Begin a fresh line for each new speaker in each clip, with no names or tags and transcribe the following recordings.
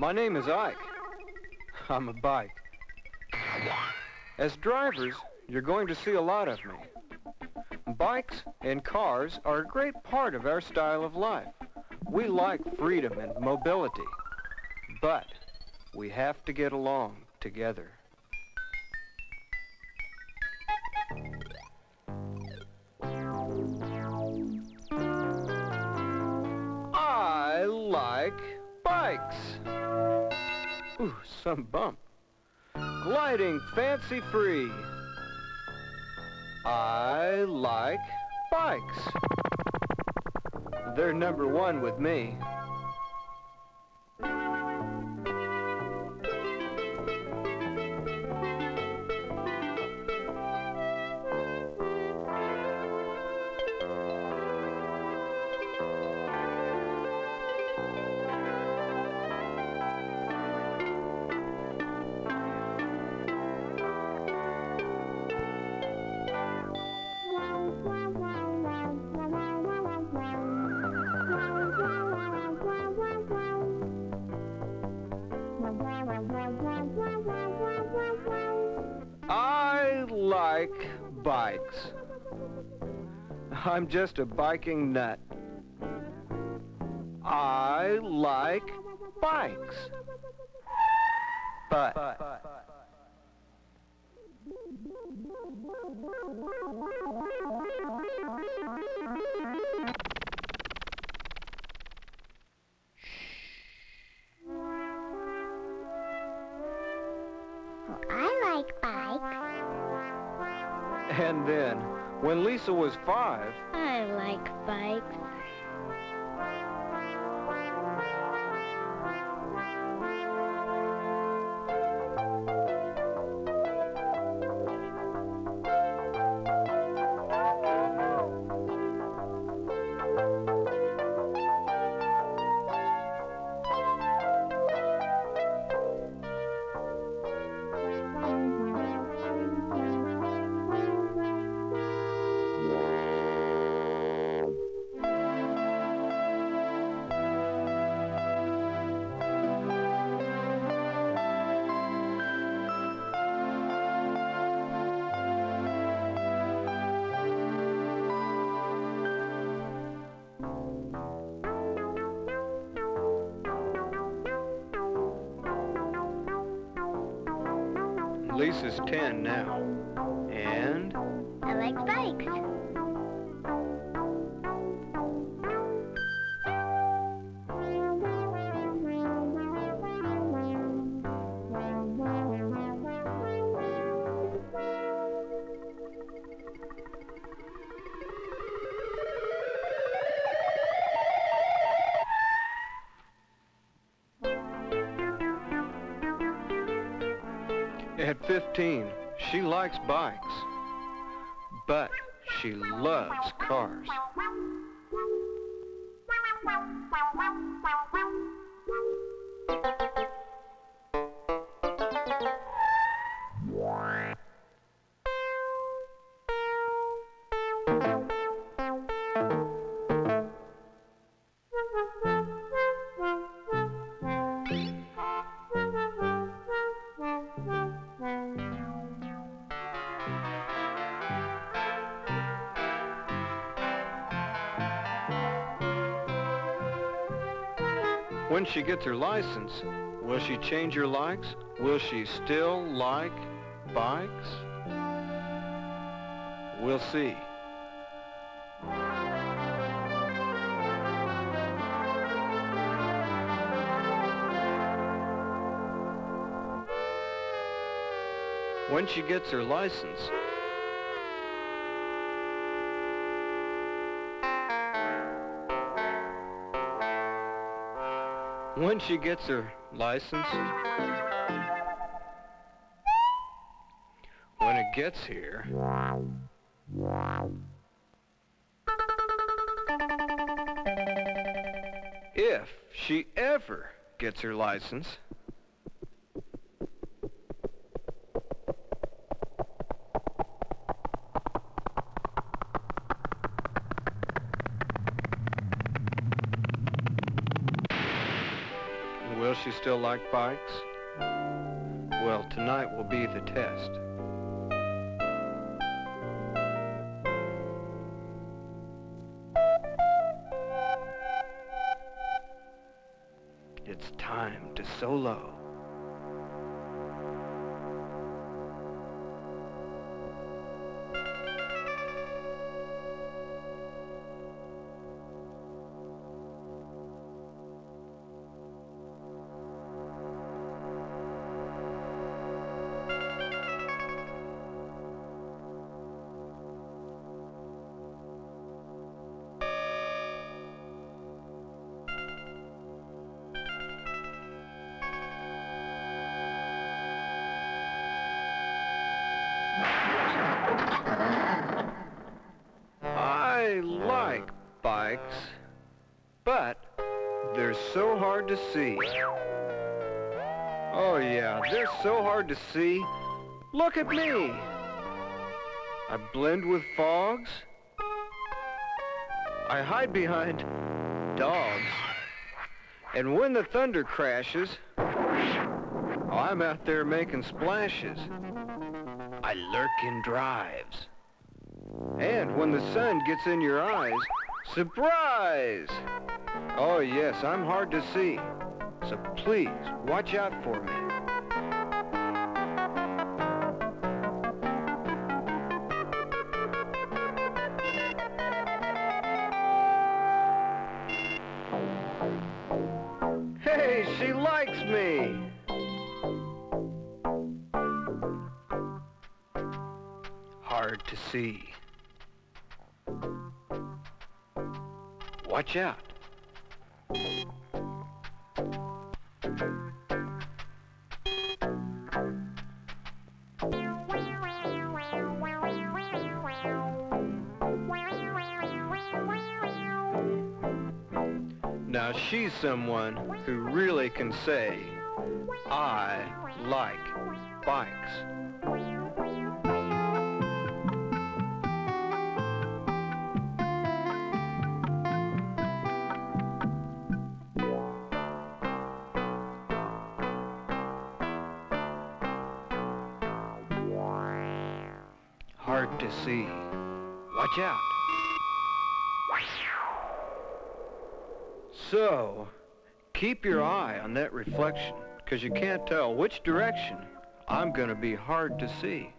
My name is Ike. I'm a bike. As drivers, you're going to see a lot of me. Bikes and cars are a great part of our style of life. We like freedom and mobility, but we have to get along together. I like bikes. Ooh, some bump. Gliding fancy free. I like bikes. They're number one with me. Like bikes. I'm just a biking nut. I like bikes. But
Well,
and then when Lisa was five,
I like bikes.
Lisa's 10 now. And
I like bikes.
15, she likes bikes. But she loves cars. When she gets her license, will she change her likes? Will she still like bikes? We'll see. When she gets her license, when she gets her license, when it gets here, if she ever gets her license, Will she still like bikes? Well, tonight will be the test. It's time to solo. Bikes, but they're so hard to see. Oh yeah, they're so hard to see. Look at me. I blend with fogs. I hide behind dogs. And when the thunder crashes, I'm out there making splashes. I lurk in drives. And when the sun gets in your eyes, surprise! Oh yes, I'm hard to see. So please, watch out for me. Hey, she likes me! Hard to see. Watch out. Now she's someone who really can say, I like bikes. See. Watch out. So, keep your eye on that reflection, because you can't tell which direction I'm going to be hard to see.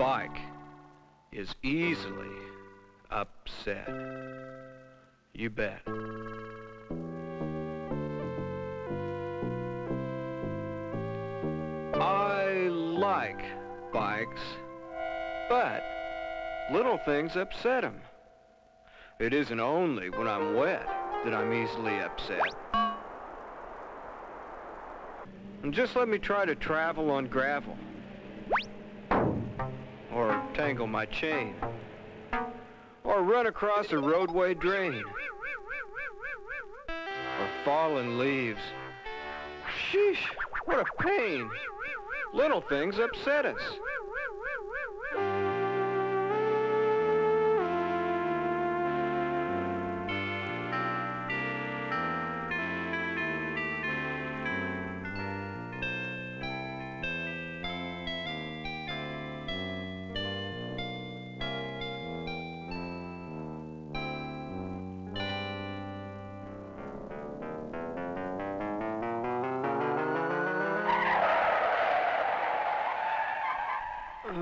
Bike is easily upset. You bet. I like bikes, but little things upset them. It isn't only when I'm wet that I'm easily upset. And just let me try to travel on gravel. Tangle my chain. Or run across a roadway drain. Or fallen leaves. sheesh, what a pain. Little things upset us.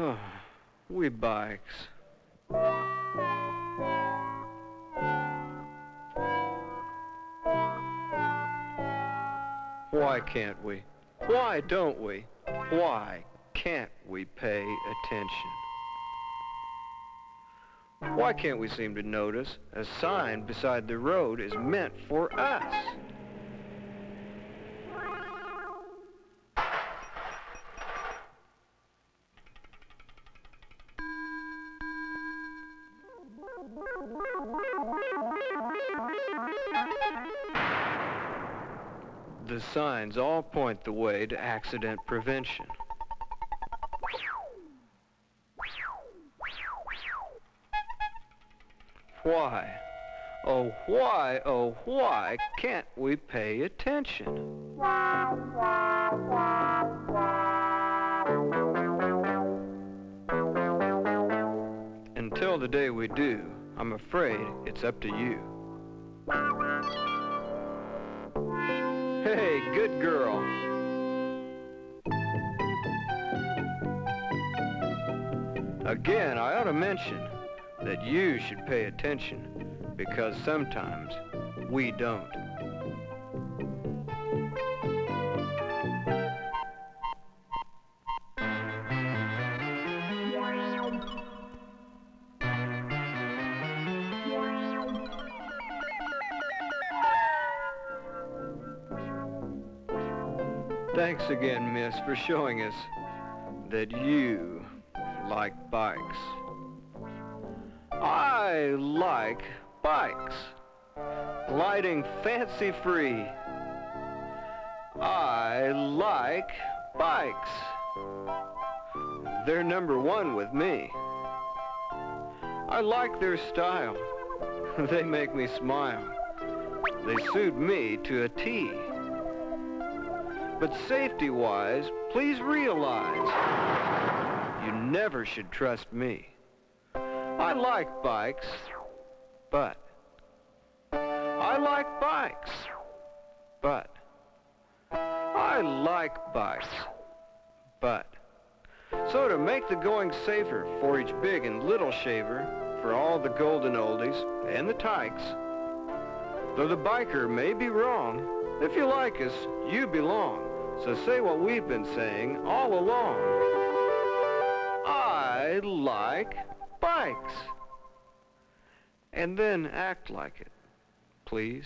Oh, we bikes. Why can't we? Why don't we? Why can't we pay attention? Why can't we seem to notice a sign beside the road is meant for us? The signs all point the way to accident prevention. Why? Oh, why, oh, why can't we pay attention? Until the day we do, I'm afraid it's up to you. Hey, good girl. Again, I ought to mention that you should pay attention because sometimes we don't. Thanks again, miss, for showing us that you like bikes. I like bikes. Gliding fancy free. I like bikes. They're number one with me. I like their style. They make me smile. They suit me to a T. But safety-wise, please realize you never should trust me. I like bikes, but I like bikes, but I like bikes, but so to make the going safer for each big and little shaver, for all the golden oldies and the tykes, though the biker may be wrong, if you like us, you belong. So say what we've been saying all along. I like bikes. And then act like it, please.